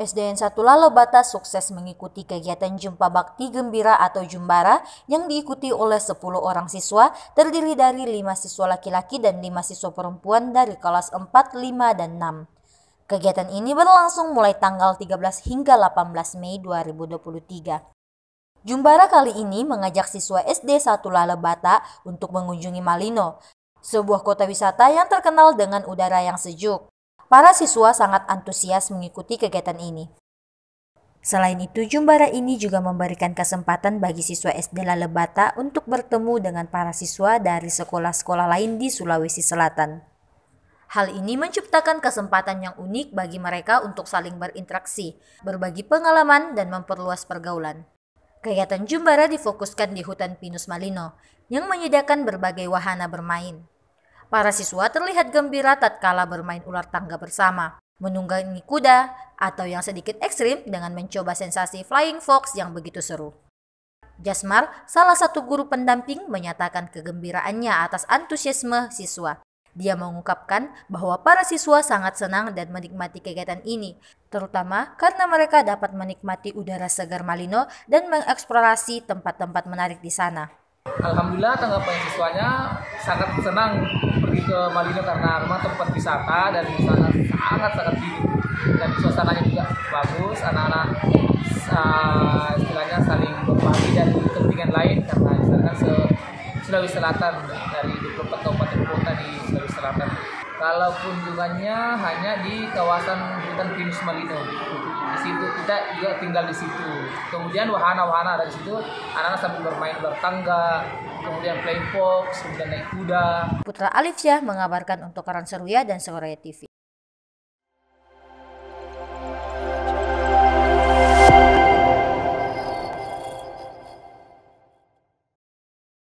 SDN 1 Lalebata sukses mengikuti kegiatan Jumpa Bakti Gembira atau Jumbara yang diikuti oleh 10 orang siswa terdiri dari 5 siswa laki-laki dan 5 siswa perempuan dari kelas 4, 5, dan 6. Kegiatan ini berlangsung mulai tanggal 13 hingga 18 Mei 2023. Jumbara kali ini mengajak siswa SD 1 Lalebata untuk mengunjungi Malino, sebuah kota wisata yang terkenal dengan udara yang sejuk. Para siswa sangat antusias mengikuti kegiatan ini. Selain itu, Jumbara ini juga memberikan kesempatan bagi siswa SD Lalebata untuk bertemu dengan para siswa dari sekolah-sekolah lain di Sulawesi Selatan. Hal ini menciptakan kesempatan yang unik bagi mereka untuk saling berinteraksi, berbagi pengalaman, dan memperluas pergaulan. Kegiatan Jumbara difokuskan di hutan Pinus Malino, yang menyediakan berbagai wahana bermain. Para siswa terlihat gembira tatkala bermain ular tangga bersama, menunggangi kuda, atau yang sedikit ekstrim dengan mencoba sensasi flying fox yang begitu seru. Jasmar, salah satu guru pendamping, menyatakan kegembiraannya atas antusiasme siswa. Dia mengungkapkan bahwa para siswa sangat senang dan menikmati kegiatan ini, terutama karena mereka dapat menikmati udara segar Malino dan mengeksplorasi tempat-tempat menarik di sana. Alhamdulillah tanggapan siswanya sangat senang pergi ke Malino karena memang tempat wisata dan sangat sangat sangat dingin. Dan suasananya juga bagus anak-anak uh, istilahnya saling berbagi dan kepentingan lain karena misalkan se Sulawesi Selatan dari 24 kabupaten kota di Sulawesi Selatan. Kalau kunjungannya hanya di kawasan hutan pinus Malino di situ kita juga tinggal di situ. Kemudian wahana-wahana dari situ. Anak-anak sambil bermain bertangga kemudian playing fox kemudian naik kuda. Putra Alif Syah mengabarkan untuk Karan Seruya dan Seruya TV